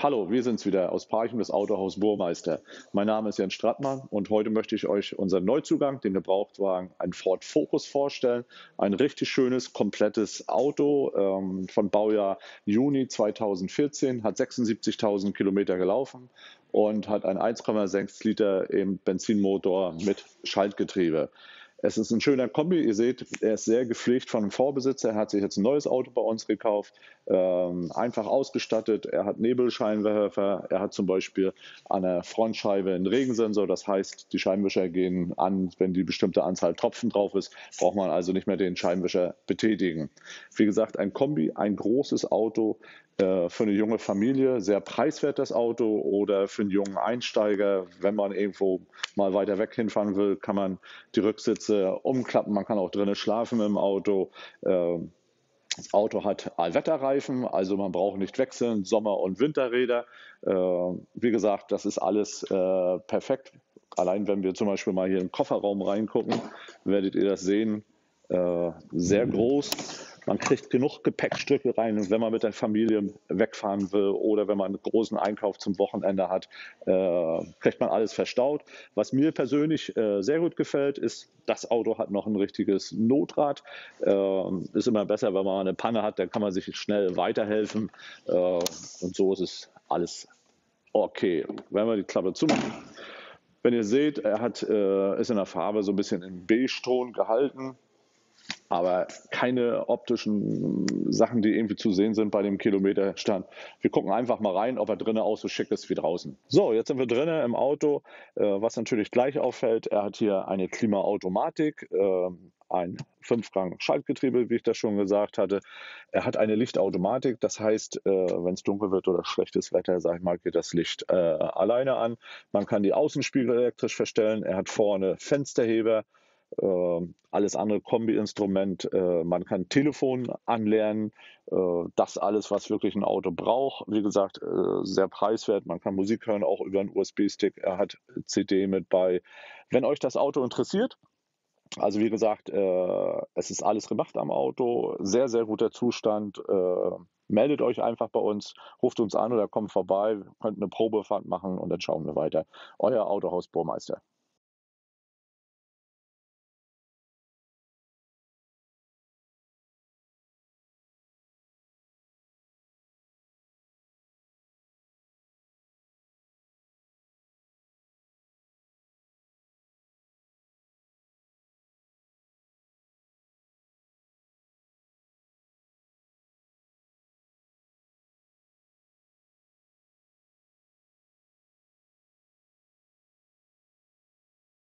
Hallo, wir sind's wieder aus Parchim, das Autohaus Burmeister. Mein Name ist Jens Strattmann und heute möchte ich euch unseren Neuzugang, den Gebrauchtwagen, ein Ford Focus vorstellen. Ein richtig schönes, komplettes Auto ähm, von Baujahr Juni 2014, hat 76.000 Kilometer gelaufen und hat einen 1,6 Liter im Benzinmotor mit Schaltgetriebe. Es ist ein schöner Kombi. Ihr seht, er ist sehr gepflegt von dem Vorbesitzer. Er hat sich jetzt ein neues Auto bei uns gekauft, ähm, einfach ausgestattet. Er hat Nebelscheinwerfer. Er hat zum Beispiel an der Frontscheibe einen Regensensor. Das heißt, die Scheinwischer gehen an, wenn die bestimmte Anzahl Tropfen drauf ist. Braucht man also nicht mehr den Scheinwischer betätigen. Wie gesagt, ein Kombi, ein großes Auto äh, für eine junge Familie. Sehr preiswert das Auto oder für einen jungen Einsteiger, wenn man irgendwo mal weiter weg hinfahren will, kann man die Rücksitze Sitze umklappen, man kann auch drinnen schlafen im Auto. Ähm, das Auto hat Allwetterreifen, also man braucht nicht wechseln, Sommer- und Winterräder. Ähm, wie gesagt, das ist alles äh, perfekt. Allein wenn wir zum Beispiel mal hier im Kofferraum reingucken, werdet ihr das sehen. Äh, sehr groß. Man kriegt genug Gepäckstücke rein, wenn man mit der Familie wegfahren will oder wenn man einen großen Einkauf zum Wochenende hat, äh, kriegt man alles verstaut. Was mir persönlich äh, sehr gut gefällt, ist, das Auto hat noch ein richtiges Notrad. Äh, ist immer besser, wenn man eine Panne hat, dann kann man sich schnell weiterhelfen. Äh, und so ist es alles okay. Wenn wir die Klappe zumachen. Wenn ihr seht, er hat, äh, ist in der Farbe so ein bisschen in Beige-Ton gehalten aber keine optischen Sachen, die irgendwie zu sehen sind bei dem Kilometerstand. Wir gucken einfach mal rein, ob er drinnen auch so schick ist wie draußen. So, jetzt sind wir drinnen im Auto. Äh, was natürlich gleich auffällt, er hat hier eine Klimaautomatik, äh, ein Fünfgang-Schaltgetriebe, wie ich das schon gesagt hatte. Er hat eine Lichtautomatik, das heißt, äh, wenn es dunkel wird oder schlechtes Wetter, sag ich mal, geht das Licht äh, alleine an. Man kann die Außenspiegel elektrisch verstellen. Er hat vorne Fensterheber alles andere Kombi-Instrument. Äh, man kann Telefon anlernen. Äh, das alles, was wirklich ein Auto braucht. Wie gesagt, äh, sehr preiswert. Man kann Musik hören, auch über einen USB-Stick. Er hat CD mit bei. Wenn euch das Auto interessiert, also wie gesagt, es ist alles gemacht am Auto. Sehr, sehr guter Zustand. Meldet euch einfach bei uns, ruft uns an oder kommt vorbei, könnt eine Probefahrt machen und dann schauen wir weiter. Euer Autohaus Burmeister.